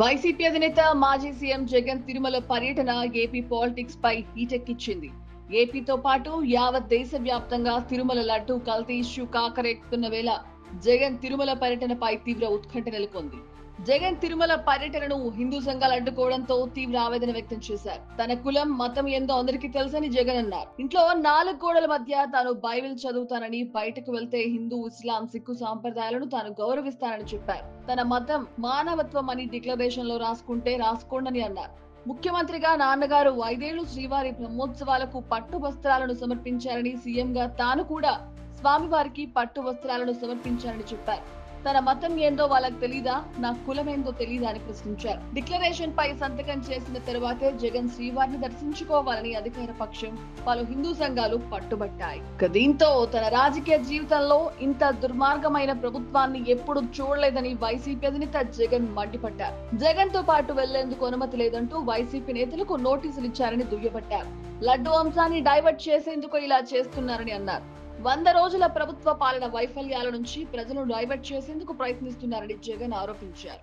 YCP అధినేత మాజీ CM Jagan Tirumala పర్యటన ఏపీ పాలిటిక్స్ పై హీటెక్కిచ్చింది. ఏపీతో పాటు యావత్ దేశ వ్యాప్తంగా తిరుమల లడ్డు కల్తీ ఇష్యూ కాకరెక్కుతున్న వేళ జగన్ తిరుమల పర్యటనపై తీవ్ర ఉత్కంఠ నెలకొంది. జగన్ తిరుమల పర్యటనను హిందూ సంఘాలు అడ్డుకోవడంతో తీవ్ర ఆవేదన వ్యక్తం చేశారు. తన కులం మతం ఏందో అందరికీ తెలుసని జగన్ అన్నారు. ఇంట్లో నాలుగు గోడల మధ్య తాను బైబిల్ చదువుతానని బయటకు వెళ్తే హిందూ ఇస్లాం సిక్కు సాంప్రదాయాలను తాను గౌరవిస్తానని చెప్పారు. తన మతం మానవత్వం అని డిక్లరేషన్లో రాసుకుంటే రాసుకోండని అన్నారు. ముఖ్యమంత్రిగా నాన్నగారు ఐదేళ్ళు శ్రీవారి బ్రహ్మోత్సవాలకు పట్టు వస్త్రాలను సమర్పించారని సీఎంగా తాను కూడా స్వామివారికి పట్టు వస్త్రాలను సమర్పించారని చెప్పారు. తన మతం ఏందో వాళ్ళకి తెలీదా? నా కులం ఏందో తెలీదా అని ప్రశ్నించారు. డిక్లరేషన్ పై సంతకం చేసిన తర్వాతే జగన్ శ్రీవారిని దర్శించుకోవాలని అధికార పక్షం పలు హిందూ సంఘాలు పట్టుబట్టాయి. దీంతో తన రాజకీయ జీవితంలో ఇంత దుర్మార్గమైన ప్రభుత్వాన్ని ఎప్పుడు చూడలేదని వైసీపీ అధినేత జగన్ మండిపడ్డారు. జగన్తో పాటు వెళ్ళేందుకు అనుమతి లేదంటూ వైసీపీ నేతలకు నోటీసులు ఇచ్చారని దుయ్యబట్టారు. లడ్డు అంశాన్ని డైవర్ట్ చేసేందుకు ఇలా చేస్తున్నారని అన్నారు. వంద రోజుల ప్రభుత్వ పాలన వైఫల్యాల నుంచి ప్రజలను డైవర్ట్ చేసేందుకు ప్రయత్నిస్తున్నారని జగన్ ఆరోపించారు.